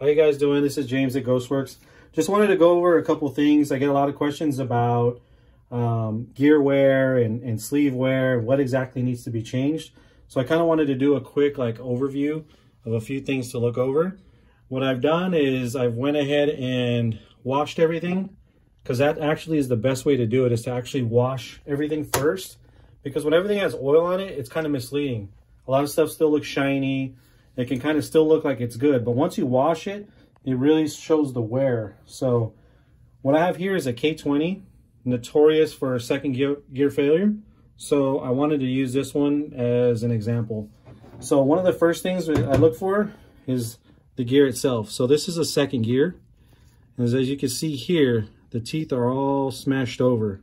How you guys doing? This is James at Ghostwerks. Just wanted to go over a couple things. I get a lot of questions about um, gear wear and, and sleeve wear, what exactly needs to be changed. So I kind of wanted to do a quick like overview of a few things to look over. What I've done is I've went ahead and washed everything because that actually is the best way to do it is to actually wash everything first because when everything has oil on it, it's kind of misleading. A lot of stuff still looks shiny. It can kind of still look like it's good, but once you wash it, it really shows the wear. So what I have here is a K20, notorious for second gear, gear failure. So I wanted to use this one as an example. So one of the first things I look for is the gear itself. So this is a second gear. And as you can see here, the teeth are all smashed over.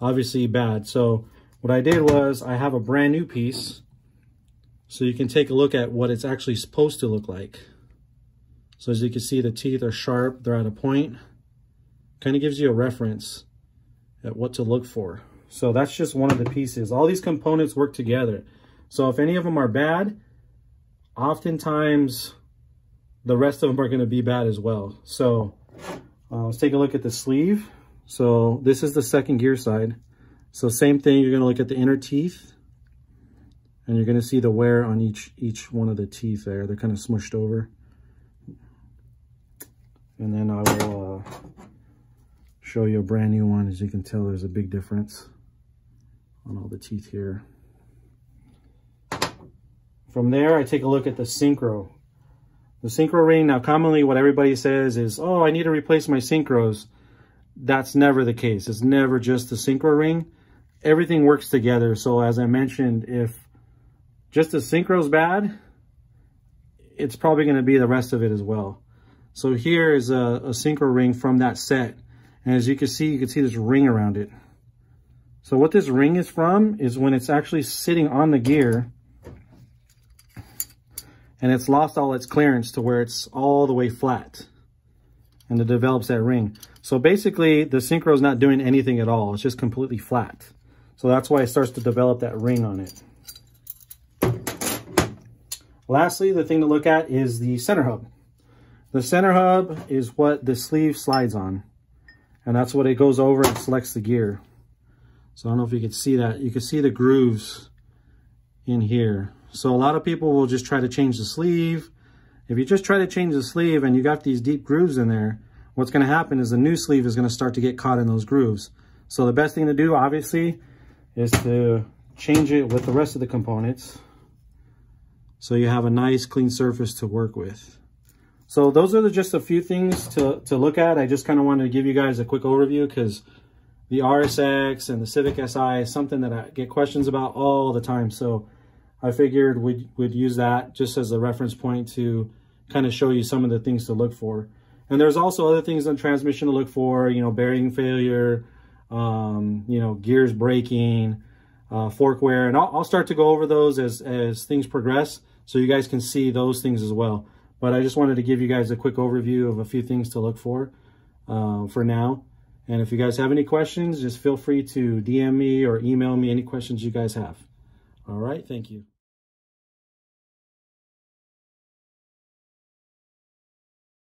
Obviously bad. So what I did was I have a brand new piece so you can take a look at what it's actually supposed to look like. So as you can see, the teeth are sharp, they're at a point. Kind of gives you a reference at what to look for. So that's just one of the pieces. All these components work together. So if any of them are bad, oftentimes the rest of them are going to be bad as well. So uh, let's take a look at the sleeve. So this is the second gear side. So same thing, you're going to look at the inner teeth and you're going to see the wear on each each one of the teeth there. They're kind of smushed over. And then I will uh, show you a brand new one. As you can tell, there's a big difference on all the teeth here. From there, I take a look at the synchro. The synchro ring, now commonly what everybody says is, oh, I need to replace my synchros. That's never the case. It's never just the synchro ring. Everything works together. So as I mentioned, if just the synchro's bad, it's probably going to be the rest of it as well. So here is a, a synchro ring from that set. And as you can see, you can see this ring around it. So what this ring is from is when it's actually sitting on the gear and it's lost all its clearance to where it's all the way flat and it develops that ring. So basically the synchro is not doing anything at all. It's just completely flat. So that's why it starts to develop that ring on it. Lastly, the thing to look at is the center hub. The center hub is what the sleeve slides on. And that's what it goes over and selects the gear. So I don't know if you can see that. You can see the grooves in here. So a lot of people will just try to change the sleeve. If you just try to change the sleeve and you got these deep grooves in there, what's going to happen is the new sleeve is going to start to get caught in those grooves. So the best thing to do, obviously, is to change it with the rest of the components so you have a nice clean surface to work with. So those are just a few things to, to look at. I just kind of wanted to give you guys a quick overview because the RSX and the Civic Si is something that I get questions about all the time. So I figured we'd, we'd use that just as a reference point to kind of show you some of the things to look for. And there's also other things on transmission to look for, you know, bearing failure, um, you know, gears breaking, uh, fork wear. And I'll, I'll start to go over those as, as things progress so you guys can see those things as well. But I just wanted to give you guys a quick overview of a few things to look for uh, for now. And if you guys have any questions, just feel free to DM me or email me any questions you guys have. All right, thank you.